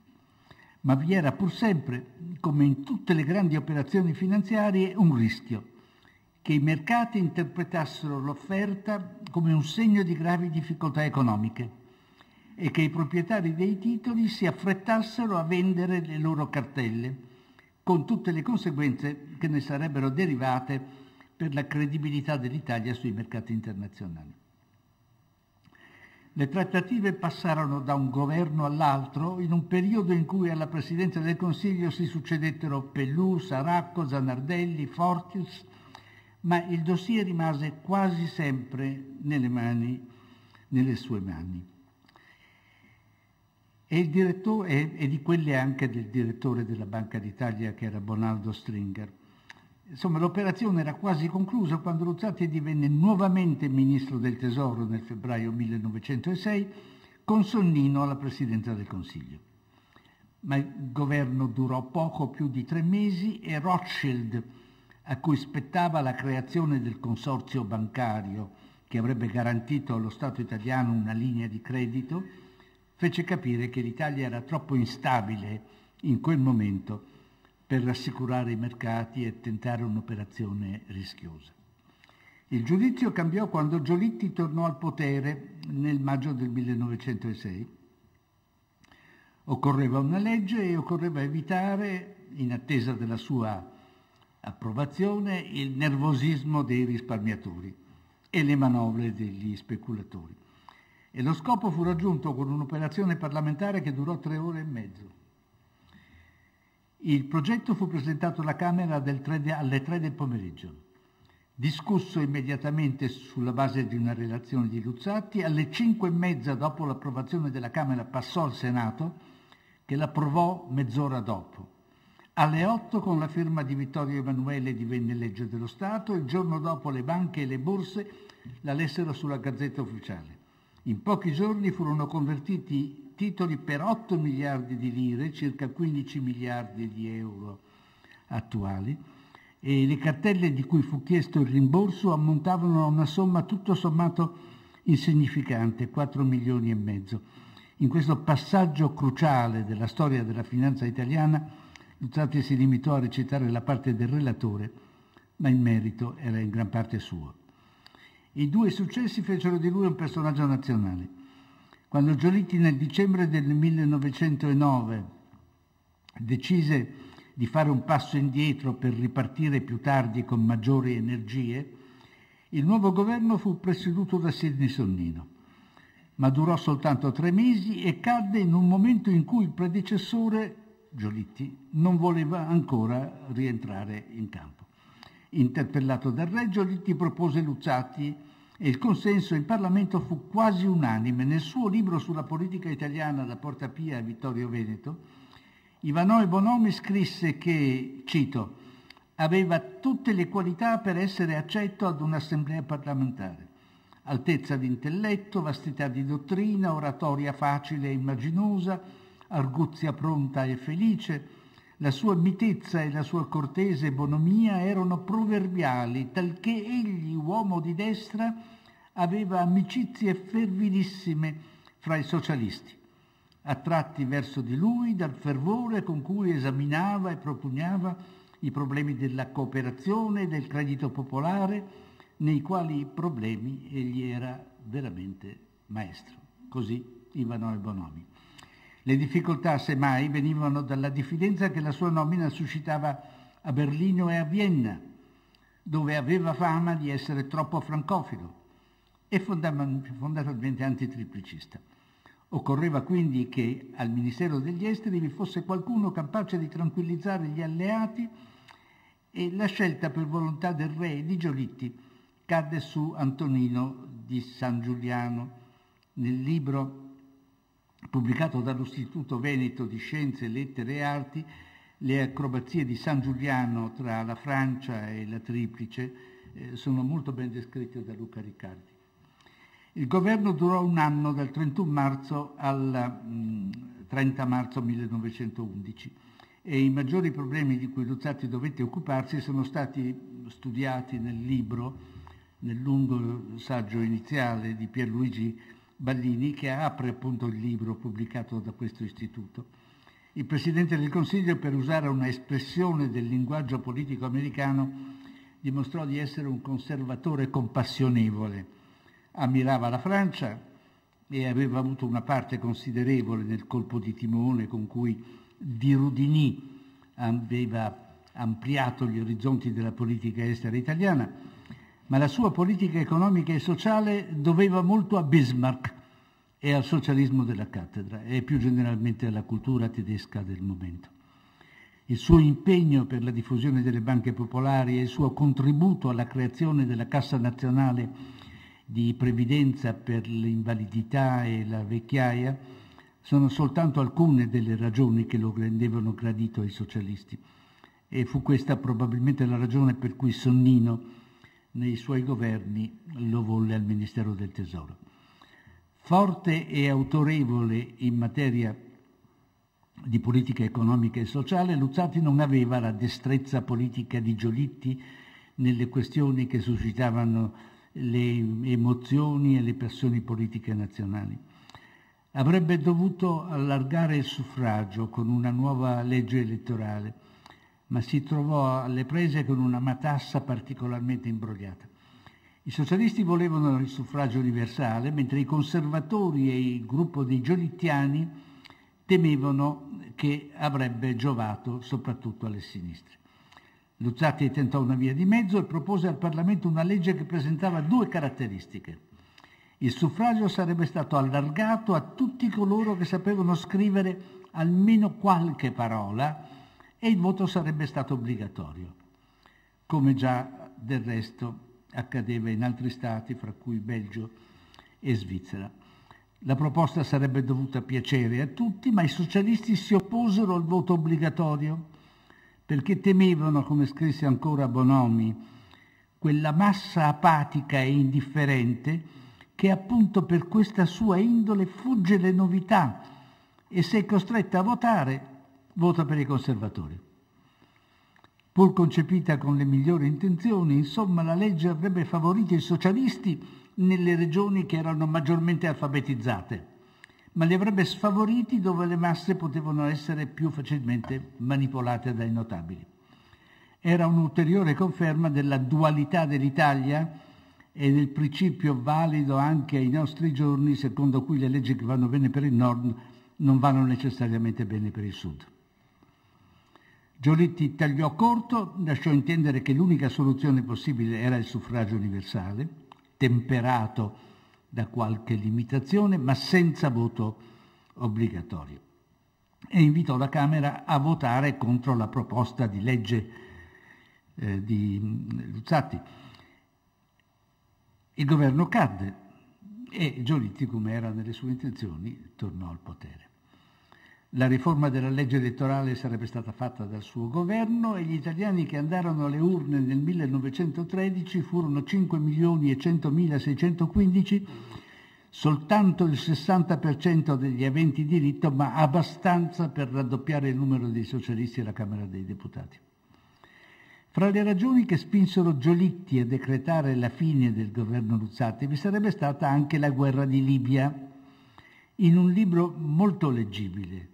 ma vi era pur sempre, come in tutte le grandi operazioni finanziarie, un rischio, che i mercati interpretassero l'offerta come un segno di gravi difficoltà economiche e che i proprietari dei titoli si affrettassero a vendere le loro cartelle, con tutte le conseguenze che ne sarebbero derivate per la credibilità dell'Italia sui mercati internazionali. Le trattative passarono da un governo all'altro in un periodo in cui alla Presidenza del Consiglio si succedettero Pellù, Saracco, Zanardelli, Fortis, ma il dossier rimase quasi sempre nelle, mani, nelle sue mani. E, direttore, e, di quelle anche del direttore della Banca d'Italia che era Bonaldo Stringer. Insomma, l'operazione era quasi conclusa quando Luzzatti divenne nuovamente ministro del Tesoro nel febbraio 1906 con Sonnino alla presidenza del Consiglio. Ma il governo durò poco più di tre mesi e Rothschild, a cui spettava la creazione del consorzio bancario che avrebbe garantito allo Stato italiano una linea di credito, fece capire che l'Italia era troppo instabile in quel momento per rassicurare i mercati e tentare un'operazione rischiosa. Il giudizio cambiò quando Giolitti tornò al potere nel maggio del 1906. Occorreva una legge e occorreva evitare, in attesa della sua approvazione, il nervosismo dei risparmiatori e le manovre degli speculatori. E lo scopo fu raggiunto con un'operazione parlamentare che durò tre ore e mezzo. Il progetto fu presentato alla Camera de, alle tre del pomeriggio, discusso immediatamente sulla base di una relazione di Luzzatti, alle cinque e mezza dopo l'approvazione della Camera passò al Senato, che l'approvò mezz'ora dopo. Alle otto con la firma di Vittorio Emanuele divenne legge dello Stato, il giorno dopo le banche e le borse la lessero sulla Gazzetta Ufficiale. In pochi giorni furono convertiti titoli per 8 miliardi di lire, circa 15 miliardi di euro attuali, e le cartelle di cui fu chiesto il rimborso ammontavano a una somma tutto sommato insignificante, 4 milioni e mezzo. In questo passaggio cruciale della storia della finanza italiana, Luzzatti si limitò a recitare la parte del relatore, ma il merito era in gran parte suo. I due successi fecero di lui un personaggio nazionale. Quando Giolitti nel dicembre del 1909 decise di fare un passo indietro per ripartire più tardi con maggiori energie, il nuovo governo fu presieduto da Sidney Sonnino, ma durò soltanto tre mesi e cadde in un momento in cui il predecessore, Giolitti, non voleva ancora rientrare in campo. Interpellato dal re, Giolitti propose Luzzatti e il consenso in Parlamento fu quasi unanime. Nel suo libro sulla politica italiana da Porta Pia a Vittorio Veneto, Ivanoi Bonomi scrisse che, cito, aveva tutte le qualità per essere accetto ad un'assemblea parlamentare. Altezza di intelletto, vastità di dottrina, oratoria facile e immaginosa, arguzia pronta e felice, la sua mitezza e la sua cortese bonomia erano proverbiali, talché egli, uomo di destra, aveva amicizie fervidissime fra i socialisti, attratti verso di lui dal fervore con cui esaminava e propugnava i problemi della cooperazione e del credito popolare, nei quali problemi egli era veramente maestro. Così Ivano e Bonomi. Le difficoltà, semmai, venivano dalla diffidenza che la sua nomina suscitava a Berlino e a Vienna, dove aveva fama di essere troppo francofilo e fondamentalmente antitriplicista. Occorreva quindi che al Ministero degli Esteri vi fosse qualcuno capace di tranquillizzare gli alleati e la scelta per volontà del re di Giolitti cadde su Antonino di San Giuliano. Nel libro pubblicato dall'Istituto Veneto di Scienze, Lettere e Arti, le acrobazie di San Giuliano tra la Francia e la Triplice eh, sono molto ben descritte da Luca Riccardi. Il governo durò un anno dal 31 marzo al mh, 30 marzo 1911 e i maggiori problemi di cui Luzzatti dovette occuparsi sono stati studiati nel libro, nel lungo saggio iniziale di Pierluigi Ballini che apre appunto il libro pubblicato da questo istituto. il Presidente del Consiglio, per usare una espressione del linguaggio politico americano, dimostrò di essere un conservatore compassionevole. Ammirava la Francia e aveva avuto una parte considerevole nel colpo di timone con cui Di Rudini aveva ampliato gli orizzonti della politica estera italiana, ma la sua politica economica e sociale doveva molto a Bismarck e al socialismo della cattedra e più generalmente alla cultura tedesca del momento. Il suo impegno per la diffusione delle banche popolari e il suo contributo alla creazione della Cassa nazionale di previdenza per l'invalidità e la vecchiaia sono soltanto alcune delle ragioni che lo rendevano gradito ai socialisti e fu questa probabilmente la ragione per cui Sonnino nei suoi governi lo volle al Ministero del Tesoro. Forte e autorevole in materia di politica economica e sociale, Luzzati non aveva la destrezza politica di Giolitti nelle questioni che suscitavano le emozioni e le passioni politiche nazionali. Avrebbe dovuto allargare il suffragio con una nuova legge elettorale, ma si trovò alle prese con una matassa particolarmente imbrogliata. I socialisti volevano il suffragio universale, mentre i conservatori e il gruppo dei giolittiani temevano che avrebbe giovato soprattutto alle sinistre. Luzzatti tentò una via di mezzo e propose al Parlamento una legge che presentava due caratteristiche. Il suffragio sarebbe stato allargato a tutti coloro che sapevano scrivere almeno qualche parola e il voto sarebbe stato obbligatorio, come già del resto accadeva in altri stati, fra cui Belgio e Svizzera. La proposta sarebbe dovuta piacere a tutti, ma i socialisti si opposero al voto obbligatorio perché temevano, come scrisse ancora Bonomi, quella massa apatica e indifferente che appunto per questa sua indole fugge le novità e se è costretta a votare vota per i conservatori. Pur concepita con le migliori intenzioni, insomma, la legge avrebbe favorito i socialisti nelle regioni che erano maggiormente alfabetizzate, ma li avrebbe sfavoriti dove le masse potevano essere più facilmente manipolate dai notabili. Era un'ulteriore conferma della dualità dell'Italia e del principio valido anche ai nostri giorni, secondo cui le leggi che vanno bene per il nord non vanno necessariamente bene per il sud. Giolitti tagliò corto, lasciò intendere che l'unica soluzione possibile era il suffragio universale, temperato da qualche limitazione, ma senza voto obbligatorio. E invitò la Camera a votare contro la proposta di legge eh, di Luzzatti. Il governo cadde e Giolitti, come era nelle sue intenzioni, tornò al potere. La riforma della legge elettorale sarebbe stata fatta dal suo governo e gli italiani che andarono alle urne nel 1913 furono 5 milioni e 100.615, soltanto il 60% degli aventi diritto, ma abbastanza per raddoppiare il numero dei socialisti alla Camera dei Deputati. Fra le ragioni che spinsero Giolitti a decretare la fine del governo Luzzatti vi sarebbe stata anche la guerra di Libia, in un libro molto leggibile,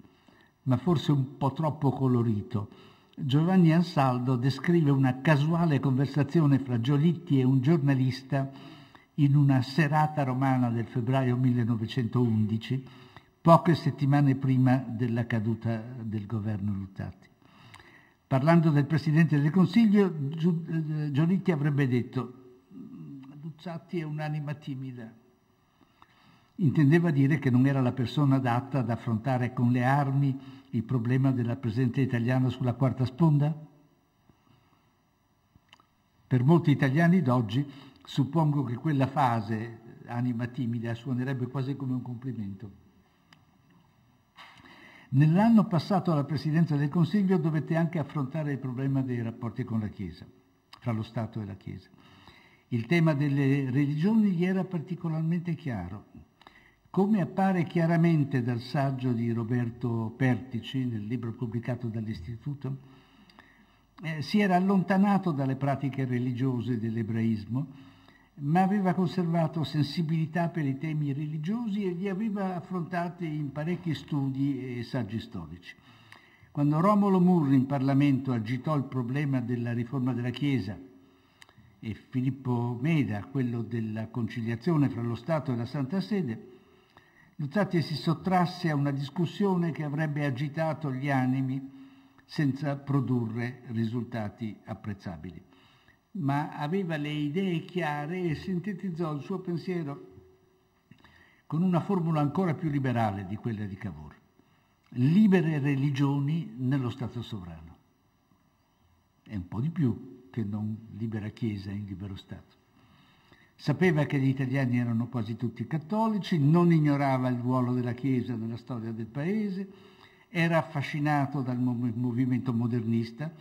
ma forse un po' troppo colorito. Giovanni Ansaldo descrive una casuale conversazione fra Giolitti e un giornalista in una serata romana del febbraio 1911, poche settimane prima della caduta del governo Luttati. Parlando del Presidente del Consiglio, Giolitti avrebbe detto Luzzatti è un'anima timida, intendeva dire che non era la persona adatta ad affrontare con le armi il problema della presenza italiana sulla quarta sponda? Per molti italiani d'oggi suppongo che quella fase, anima timida, suonerebbe quasi come un complimento. Nell'anno passato alla Presidenza del Consiglio dovette anche affrontare il problema dei rapporti con la Chiesa, fra lo Stato e la Chiesa. Il tema delle religioni gli era particolarmente chiaro. Come appare chiaramente dal saggio di Roberto Pertici, nel libro pubblicato dall'Istituto, eh, si era allontanato dalle pratiche religiose dell'ebraismo, ma aveva conservato sensibilità per i temi religiosi e li aveva affrontati in parecchi studi e saggi storici. Quando Romolo Murri in Parlamento agitò il problema della riforma della Chiesa e Filippo Meda quello della conciliazione fra lo Stato e la Santa Sede, Luzzatti si sottrasse a una discussione che avrebbe agitato gli animi senza produrre risultati apprezzabili. Ma aveva le idee chiare e sintetizzò il suo pensiero con una formula ancora più liberale di quella di Cavour. Libere religioni nello Stato sovrano. È un po' di più che non libera Chiesa in libero Stato. Sapeva che gli italiani erano quasi tutti cattolici, non ignorava il ruolo della Chiesa nella storia del paese, era affascinato dal movimento modernista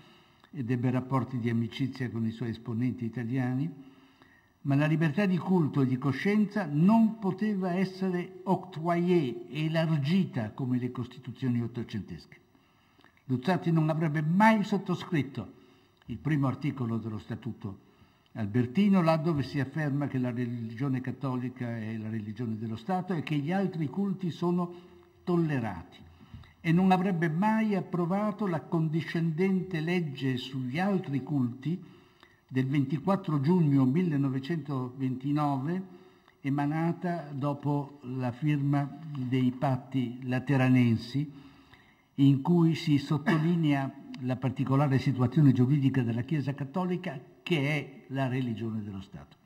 ed ebbe rapporti di amicizia con i suoi esponenti italiani, ma la libertà di culto e di coscienza non poteva essere octroyée, elargita come le costituzioni ottocentesche. Luzzatti non avrebbe mai sottoscritto il primo articolo dello Statuto albertino, là dove si afferma che la religione cattolica è la religione dello Stato e che gli altri culti sono tollerati. E non avrebbe mai approvato la condiscendente legge sugli altri culti del 24 giugno 1929 emanata dopo la firma dei patti lateranensi in cui si sottolinea la particolare situazione giuridica della Chiesa cattolica che è la religione dello Stato.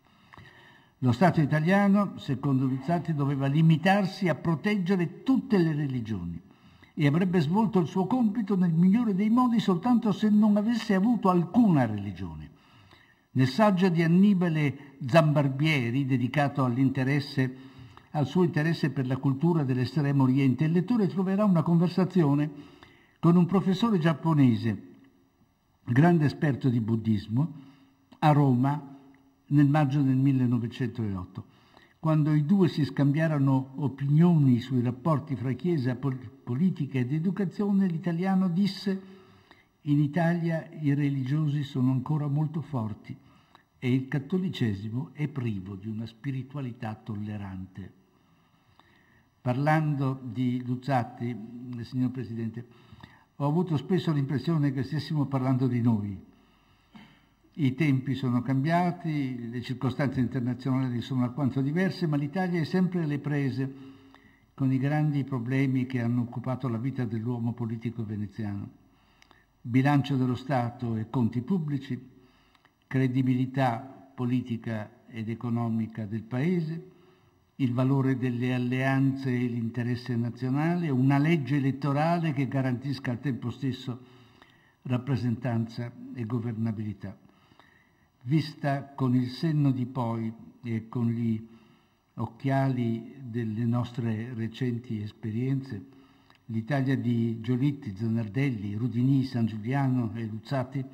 Lo Stato italiano, secondo Luzzatti, doveva limitarsi a proteggere tutte le religioni e avrebbe svolto il suo compito nel migliore dei modi soltanto se non avesse avuto alcuna religione. Nel saggio di Annibale Zambarbieri, dedicato al suo interesse per la cultura dell'estremo oriente, il lettore troverà una conversazione con un professore giapponese, grande esperto di buddismo, a Roma nel maggio del 1908 quando i due si scambiarono opinioni sui rapporti fra Chiesa, politica ed educazione, l'italiano disse in Italia i religiosi sono ancora molto forti e il cattolicesimo è privo di una spiritualità tollerante. Parlando di Luzzatti, signor Presidente, ho avuto spesso l'impressione che stessimo parlando di noi, i tempi sono cambiati, le circostanze internazionali sono alquanto diverse, ma l'Italia è sempre alle prese con i grandi problemi che hanno occupato la vita dell'uomo politico veneziano. Bilancio dello Stato e conti pubblici, credibilità politica ed economica del Paese, il valore delle alleanze e l'interesse nazionale, una legge elettorale che garantisca al tempo stesso rappresentanza e governabilità vista con il senno di poi e con gli occhiali delle nostre recenti esperienze, l'Italia di Giolitti, Zanardelli, Rudini, San Giuliano e Luzzati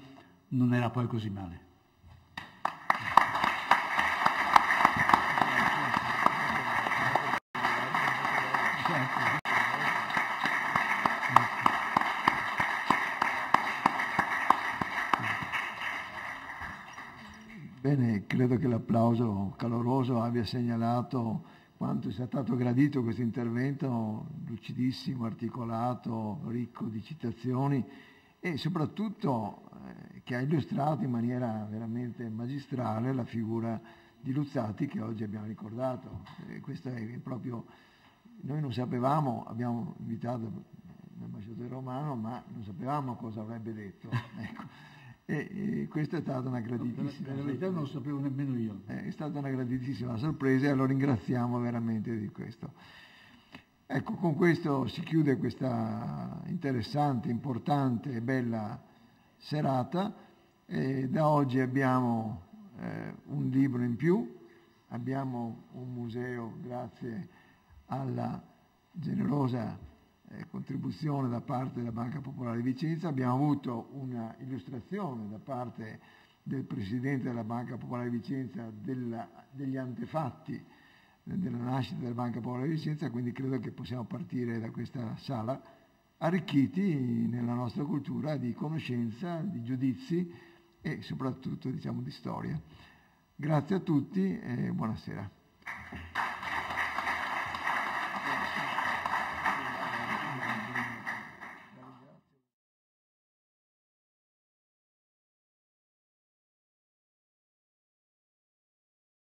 non era poi così male. Bene, credo che l'applauso caloroso abbia segnalato quanto sia stato gradito questo intervento, lucidissimo, articolato, ricco di citazioni e soprattutto eh, che ha illustrato in maniera veramente magistrale la figura di Luzzati che oggi abbiamo ricordato. E questo è proprio, noi non sapevamo, abbiamo invitato l'ambasciatore romano, ma non sapevamo cosa avrebbe detto. [laughs] Ecco. E, e questa è stata una graditissima no, verità non lo sapevo nemmeno io. Eh, è stata una graditissima sorpresa e lo ringraziamo veramente di questo. Ecco, con questo si chiude questa interessante, importante e bella serata. E da oggi abbiamo eh, un libro in più, abbiamo un museo grazie alla generosa contribuzione da parte della Banca Popolare di Vicenza, abbiamo avuto una illustrazione da parte del Presidente della Banca Popolare di Vicenza della, degli antefatti della nascita della Banca Popolare di Vicenza, quindi credo che possiamo partire da questa sala arricchiti nella nostra cultura di conoscenza, di giudizi e soprattutto diciamo di storia. Grazie a tutti e buonasera.